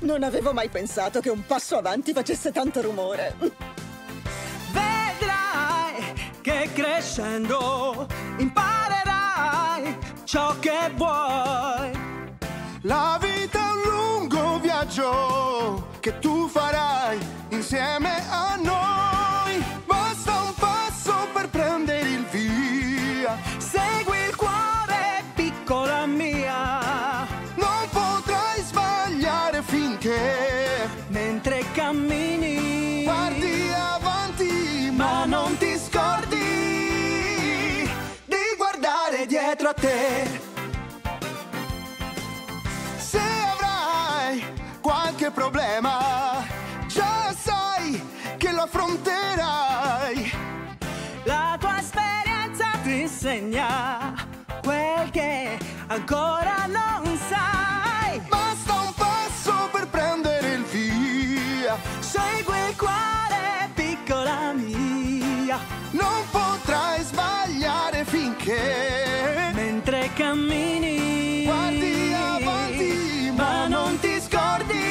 Non avevo mai pensato che un passo avanti facesse tanto rumore. Vedrai che crescendo imparerai ciò che vuoi. La vita è un lungo viaggio che tu farai insieme cammini. guardi avanti, ma non ti scordi di guardare dietro a te. Se avrai qualche problema, già sai che lo affronterai. La tua esperienza ti insegna quel che ancora non via. Segui il cuore, piccola mia, Non potrai sbagliare finché mentre cammini. guardi avanti, ma non ti scordi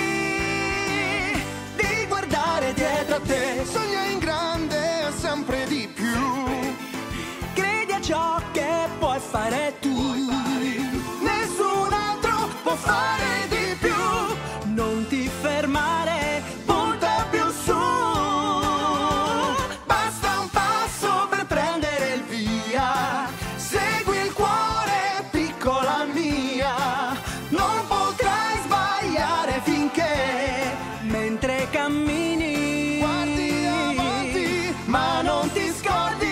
di guardare dietro a te. sogna in grande sempre di più. Credi a ciò che puoi fare tu. Nessun altro può fare Cammini, guardi avanti, ma non ti scordi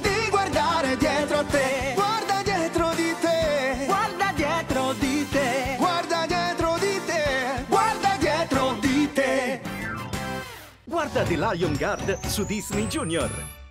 di guardare dietro a te. Guarda dietro di te. Guarda dietro di te. Guarda dietro di te. Guarda dietro di te. Guarda The Lion Guard su Disney Junior.